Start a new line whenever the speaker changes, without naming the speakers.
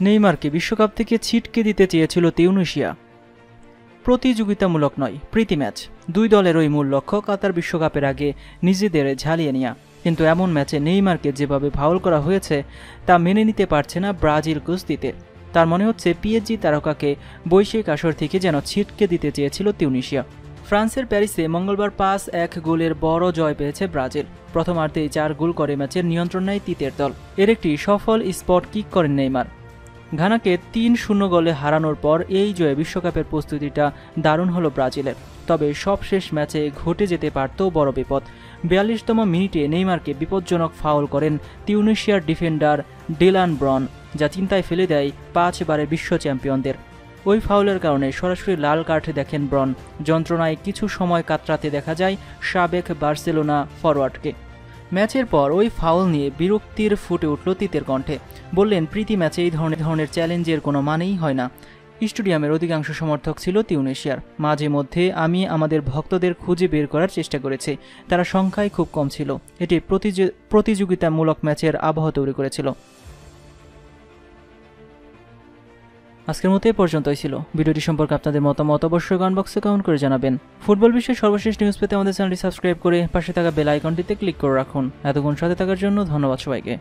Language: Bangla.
নেইমারকে বিশ্বকাপ থেকে ছিটকে দিতে চেয়েছিল তিউনিশিয়া। প্রতিযোগিতামূলক নয়, প্রীতি ম্যাচ। দুই দলের ওই মূল লক্ষ্য কাতার বিশ্বকাপের আগে নিজেদের ঝালিয়ে নেওয়া কিন্তু এমন ম্যাচে নেইমারকে যেভাবে ফাউল করা হয়েছে, তা মেনে নিতে পারছে না ব্রাজিল কুস্তিতে। তার মনে হচ্ছে পিএসজি তারকাকে বৈশ্বিক আসর থেকে যেন ছিটকে দিতে চেয়েছিল তিউনিশিয়া। ফ্রান্সের প্যারিসে মঙ্গলবার পাঁচ এক গোলের বড় জয় পেয়েছে ব্রাজিল। প্রথমার্ধেই চার গোল করে ম্যাচের নিয়ন্ত্রণ নেয় তিতের দল। এর একটি সফল স্পট কিক করেন নেইমার। ঘানাকে তিন শূন্য গোলে হারানোর পর এই জয়ে বিশ্বকাপের প্রস্তুতিটা দারুণ হলো ব্রাজিলের। তবে সবশেষ ম্যাচে ঘটে যেতে পারত বড় বিপদ। বিয়াল্লিশতম মিনিটে নেইমারকে বিপজ্জনক ফাউল করেন তিউনিশিয়ার ডিফেন্ডার ডিলান ব্রন, যা চিন্তায় ফেলে দেয় পাঁচবারের বিশ্ব চ্যাম্পিয়নদের। ওই ফাউলের কারণে সরাসরি লাল কার্ড দেখেন ব্রন। যন্ত্রণায় কিছু সময় কাতরাতে দেখা যায় সাবেক বার্সেলোনা ফরওয়ার্ডকে ম্যাচের পর ওই ফাউল নিয়ে বিরক্তির ফুটে উঠল তিতের কণ্ঠে। বললেন, প্রীতি ম্যাচে এই ধরনের ধরনের চ্যালেঞ্জের কোনো মানেই হয় না। স্টেডিয়ামের অধিকাংশ সমর্থক ছিল তিউনেশিয়ার। মাঝে মধ্যে আমি আমাদের ভক্তদের খুঁজে বের করার চেষ্টা করেছি। তারা সংখ্যায় খুব কম ছিল। এটি প্রতিযোগ- প্রতিযোগিতামূলক ম্যাচের আবহাওয়া তৈরি করেছিল। আজকের মতো এ পর্যন্তই ছিল। ভিডিওটি সম্পর্কে আপনাদের মতামত অবশ্যই কমেন্ট বক্সে কমেন্ট করে জানাবেন। ফুটবল বিশ্বের সর্বশেষ নিউজ পেতে আমাদের চ্যানেলটি সাবস্ক্রাইব করে পাশে থাকা বেল আইকনটিতে ক্লিক করে রাখুন। এতক্ষণ সাথে থাকার জন্য ধন্যবাদ সবাইকে।